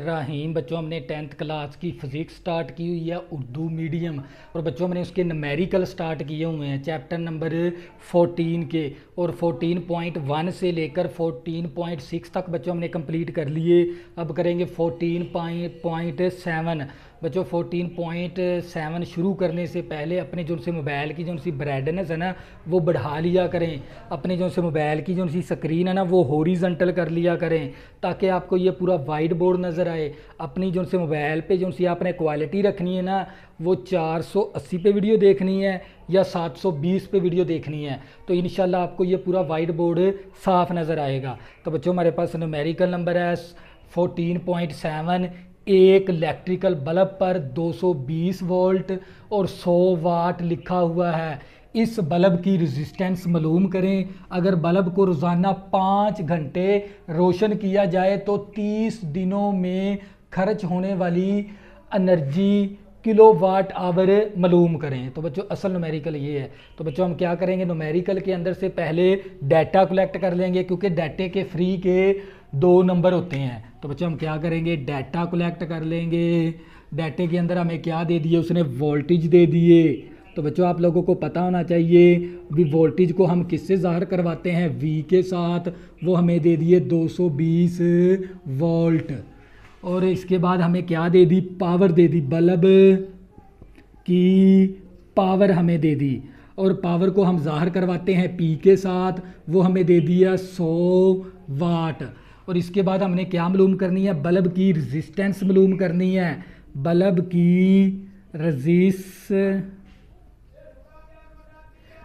रहीम बच्चों, हमने tenth class की फ़िज़िक्स स्टार्ट की हुई है, उर्दू मीडियम। और बच्चों, हमने उसके नमेरिकल स्टार्ट किए हुए हैं चैप्टर नंबर 14 के। और 14.1 से लेकर 14.6 तक बच्चों, हमने कंप्लीट कर लिए। अब करेंगे 14.7 बच्चों 14.7 शुरू करने से पहले अपने जो उनसे मोबाइल की जो सी ब्राइटनेस है ना, वो बढ़ा लिया करें। अपने जो उनसे मोबाइल की जो सी स्क्रीन है ना, वो होरिजेंटल कर लिया करें, ताकि आपको ये पूरा वाइट बोर्ड नज़र आए। अपनी जो उनसे मोबाइल पे जो सी आपने क्वालिटी रखनी है ना, वो 480 पे वीडियो देखनी है, या 720 पे वीडियो देखनी है। तो इन आपको ये पूरा वाइट बोर्ड साफ़ नज़र आएगा। तो बच्चों, हमारे पास नमेरिकल नंबर है फोर्टीन पॉइंट सेवन एक इलेक्ट्रिकल बल्ब पर 220 वोल्ट और 100 वाट लिखा हुआ है। इस बल्ब की रेजिस्टेंस मालूम करें। अगर बल्ब को रोज़ाना पाँच घंटे रोशन किया जाए तो 30 दिनों में खर्च होने वाली एनर्जी किलो वाट आवर मालूम करें। तो बच्चों, असल नोमेरिकल ये है। तो बच्चों, हम क्या करेंगे? नोमेरिकल के अंदर से पहले डाटा कलेक्ट कर लेंगे, क्योंकि डाटे के फ्री के दो नंबर होते हैं। तो बच्चों, हम क्या करेंगे? डाटा कलेक्ट कर लेंगे। डाटे के अंदर हमें क्या दे दिए? उसने वोल्टेज दे दिए। तो बच्चों, आप लोगों को पता होना चाहिए भी वोल्टेज को हम किससे ज़ाहिर करवाते हैं? वी के साथ। वो हमें दे दिए 220 वोल्ट और इसके बाद हमें क्या दे दी? पावर दे दी। बल्ब की पावर हमें दे दी। और पावर को हम ज़ाहिर करवाते हैं पी के साथ। वो हमें दे दिया 100 वाट। और इसके बाद हमने क्या मालूम करनी है? बल्ब की रजिस्टेंस मालूम करनी है। बल्ब की रजिस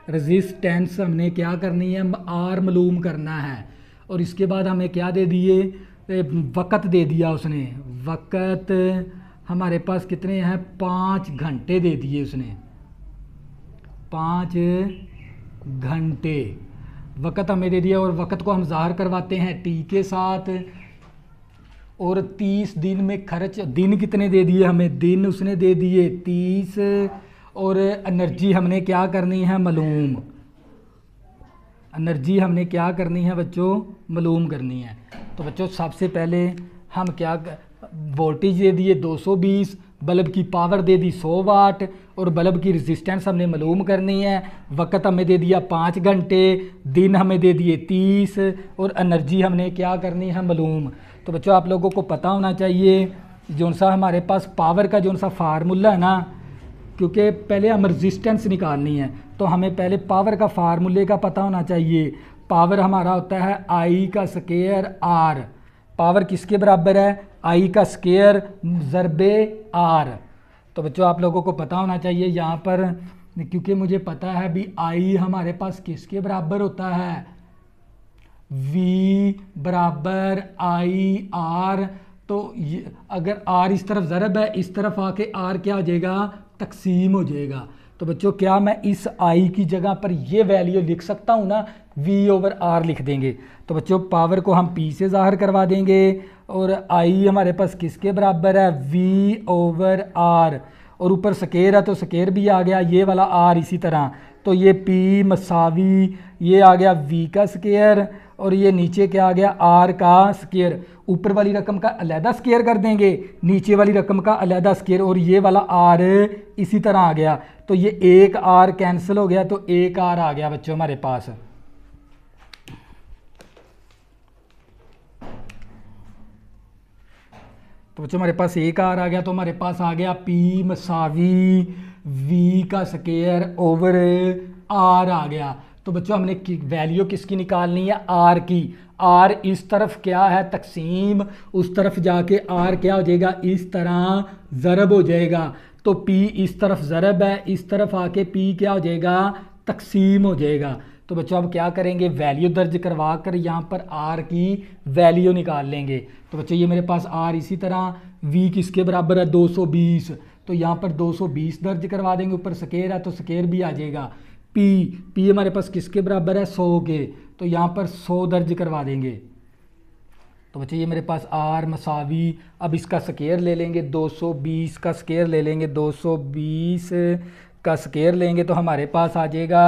रजिस्टेंस हमने क्या करनी है? आर मालूम करना है। और इसके बाद हमें क्या दे दिए? वक़्त दे दिया उसने। वक़्त हमारे पास कितने हैं? पाँच घंटे दे दिए उसने। पाँच घंटे। वक़्त हमें दे दिया और वक़्त को हम ज़ाहिर करवाते हैं। टी के साथ। और तीस दिन में खर्च, दिन कितने दे दिए हमें? दिन उसने दे दिए तीस। और एनर्जी हमने क्या करनी है? मलूम। एनर्जी हमने क्या करनी है बच्चों? मलूम करनी है। तो बच्चों, सबसे पहले हम क्या वोल्टेज दे दिए 220 बल्ब की पावर दे दी 100 वाट और बल्ब की रेजिस्टेंस हमने मालूम करनी है। वक़्त हमें दे दिया पाँच घंटे, दिन हमें दे दिए तीस, और एनर्जी हमने क्या करनी है मालूम। तो बच्चों, आप लोगों को पता होना चाहिए, जो सा हमारे पास पावर का जो सा फार्मूला है ना, क्योंकि पहले हम रजिस्टेंस निकालनी है तो हमें पहले पावर का फार्मूले का पता होना चाहिए। पावर हमारा होता है आई का स्केयर आर पावर किसके बराबर है? आई का स्केयर ज़रबे आर तो बच्चों, आप लोगों को पता होना चाहिए यहाँ पर, क्योंकि मुझे पता है भी आई हमारे पास किसके बराबर होता है? V बराबर आई आर तो ये, अगर आर इस तरफ़ ज़रब है, इस तरफ़ आके आर क्या हो जाएगा? तकसीम हो जाएगा। तो बच्चों, क्या मैं इस आई की जगह पर ये वैल्यू लिख सकता हूँ ना? वी ओवर आर लिख देंगे। तो बच्चों पावर को हम पी से ज़ाहिर करवा देंगे। और आई हमारे पास किसके बराबर है? वी ओवर आर और ऊपर स्केयर है तो स्केयर भी आ गया। ये वाला आर इसी तरह। तो ये पी मसावी, ये आ गया वी का स्केयर और ये नीचे क्या आ गया? आर का स्केयर ऊपर वाली रकम का अलहदा स्केयर कर देंगे। नीचे वाली रकम का अलहदा स्केयर और ये वाला आर इसी तरह आ गया। तो ये एक आर कैंसिल हो गया तो एक आर आ गया बच्चों हमारे पास। तो बच्चों, हमारे पास एक आर आ गया तो हमारे पास आ गया पी मसावी वी का स्केयर ओवर आर आ गया। तो बच्चों, हमने वैल्यू किसकी निकालनी है? आर की। आर इस तरफ़ क्या है? तकसीम। उस तरफ़ जाके आर क्या हो जाएगा? इस तरह ज़रब हो जाएगा। तो पी इस तरफ़ ज़रब है, इस तरफ़ आके पी क्या हो जाएगा? तकसीम हो जाएगा। तो बच्चों, अब क्या करेंगे? वैल्यू दर्ज करवा कर यहाँ पर आर की वैल्यू निकाल लेंगे। तो बच्चों, ये मेरे पास आर इसी तरह वी किसके बराबर है? 220 तो यहाँ पर 220 दर्ज करवा देंगे। ऊपर स्केयर है तो स्केयर भी आ जाएगा। पी पी हमारे पास किसके बराबर है? 100 के। तो यहाँ पर 100 दर्ज करवा देंगे। तो बच्चे, ये मेरे पास आर मसावी, अब इसका स्केयर ले लेंगे। 220 का स्केयर ले लेंगे। 220 का स्केयर लेंगे तो हमारे पास आ जाएगा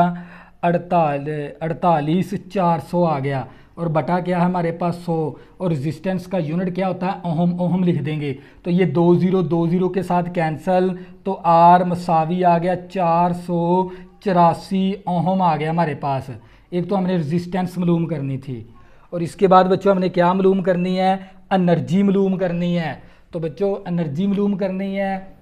अड़ताल, अड़तालीस, चार सौ आ गया। और बटा क्या है हमारे पास? सौ। और रेजिस्टेंस का यूनिट क्या होता है? ओहम ओहम लिख देंगे। तो ये दो ज़ीरो दो ज़ीरो के साथ कैंसल तो आर मसावी आ गया, चार सौ चौरासी ओहम आ गया हमारे पास। एक तो हमने रेजिस्टेंस मलूम करनी थी। और इसके बाद बच्चों, हमने क्या मलूम करनी है? एनर्जी मलूम करनी है। तो बच्चों एनर्जी मलूम करनी है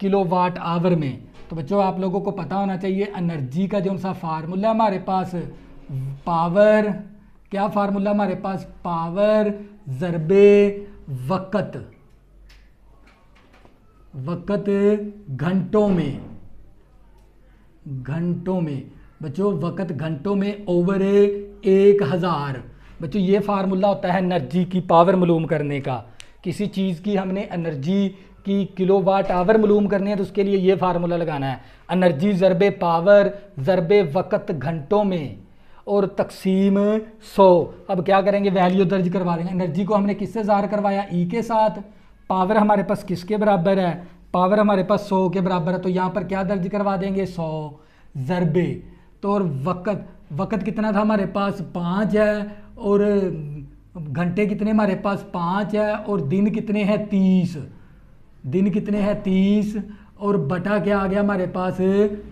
किलो वाट आवर में। तो बच्चों, आप लोगों को पता होना चाहिए एनर्जी का जो सा फार्मूला हमारे पास पावर क्या फार्मूला हमारे पास? पावर जरबे, वक़्त। वक़्त घंटों में। घंटों में। बच्चों, वक़्त घंटों में ओवर एक हज़ार। बच्चों, ये फार्मूला होता है एनर्जी की पावर मालूम करने का। किसी चीज़ की हमने एनर्जी की किलो वाट आवर मालूम करनी है तो उसके लिए ये फार्मूला लगाना है। एनर्जी ज़रबे पावर ज़रबे वक़्त घंटों में और तकसीम सौ। अब क्या करेंगे? वैल्यू दर्ज करवा देंगे एनर्जी को हमने किससे ज़ाहिर करवाया? ई e के साथ। पावर हमारे पास किसके बराबर है? पावर हमारे पास सौ के बराबर है। तो यहाँ पर क्या दर्ज करवा देंगे? सौ ज़रबे। तो और वक़्त वक़्त कितना था हमारे पास? पाँच है। और घंटे कितने हमारे पास? पाँच है। और दिन कितने हैं? तीस। दिन कितने हैं? तीस। और बटा क्या आ गया हमारे पास?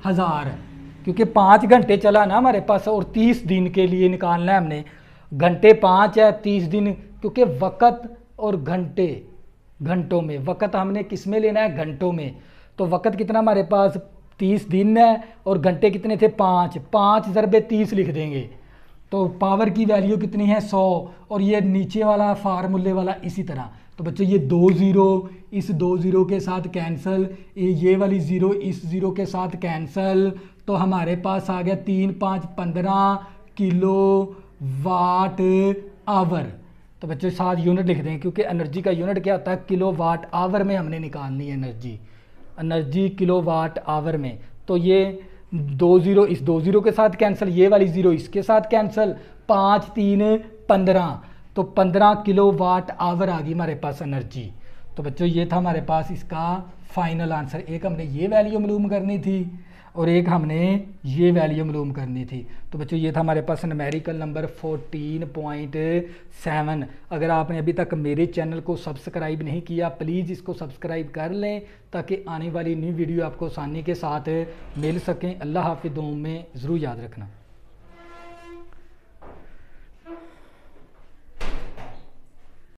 हज़ार। क्योंकि पाँच घंटे चला ना हमारे पास और तीस दिन के लिए निकालना है हमने। घंटे पाँच है, तीस दिन। क्योंकि वक़्त और घंटे, घंटों में। वक़्त हमने किसमें लेना है? घंटों में। तो वक़्त कितना हमारे पास? तीस दिन है और घंटे कितने थे? पाँच। पाँच ज़रबे तीस लिख देंगे। तो पावर की वैल्यू कितनी है? सौ। और ये नीचे वाला फार्मूले वाला इसी तरह। तो बच्चों, ये दो ज़ीरो, इस दो ज़ीरो के साथ कैंसल ये वाली ज़ीरो, इस ज़ीरो के साथ कैंसल तो हमारे पास आ गया तीन, पाँच, पंद्रह किलो वाट आवर। तो बच्चों सात यूनिट लिख दें, क्योंकि एनर्जी का यूनिट क्या होता है? किलो वाट आवर में हमने निकालनी है energy energy kilowatt hour में। तो ये दो ज़ीरो, इस दो ज़ीरो के साथ कैंसिल ये वाली ज़ीरो इसके साथ कैंसिल पाँच, तीन, पंद्रह। तो पंद्रह किलो वाट आवर आ गई हमारे पास एनर्जी तो बच्चों, ये था हमारे पास इसका फाइनल आंसर एक हमने ये वैल्यू मलूम करनी थी और एक हमने ये वैल्यू मलूम करनी थी। तो बच्चों, ये था हमारे पास नमेरिकल नंबर 14.7 अगर आपने अभी तक मेरे चैनल को सब्सक्राइब नहीं किया प्लीज़ इसको सब्सक्राइब कर लें ताकि आने वाली न्यू वीडियो आपको आसानी के साथ मिल सकें। अल्लाह हाफिद में ज़रूर याद रखना।